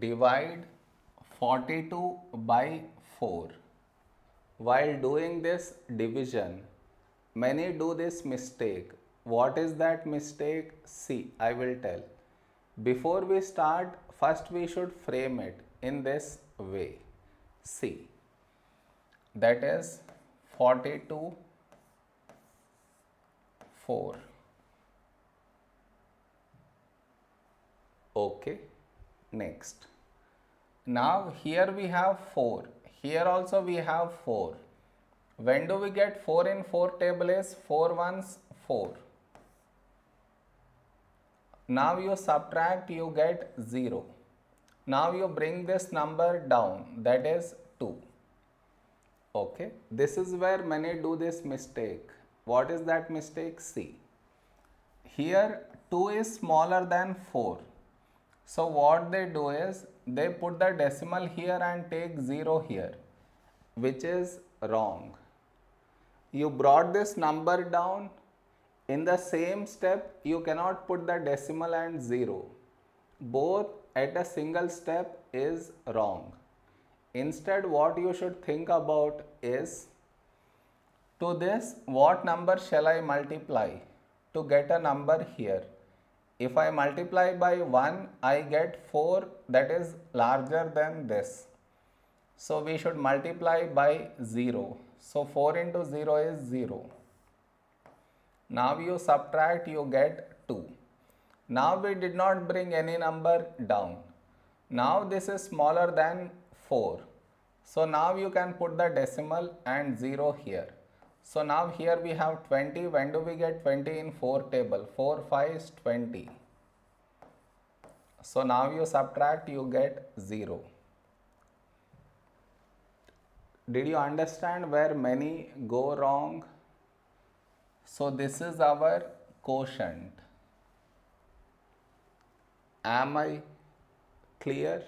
divide 42 by 4. While doing this division, many do this mistake. What is that mistake? See, I will tell. Before we start, first we should frame it in this way. See, that is 42 4. Okay, next. Now here we have 4. Here also we have 4. When do we get 4 in 4 table is 4 ones 4. Now you subtract you get 0. Now you bring this number down that is 2. Okay, this is where many do this mistake. What is that mistake? See, here 2 is smaller than 4. So what they do is they put the decimal here and take 0 here which is wrong. You brought this number down in the same step you cannot put the decimal and 0. Both at a single step is wrong. Instead what you should think about is to this what number shall I multiply to get a number here if I multiply by 1, I get 4 that is larger than this. So we should multiply by 0. So 4 into 0 is 0. Now you subtract, you get 2. Now we did not bring any number down. Now this is smaller than 4. So now you can put the decimal and 0 here. So now here we have 20. When do we get 20 in 4 table? 4 5 is 20. So now you subtract, you get 0. Did you understand where many go wrong? So this is our quotient. Am I clear?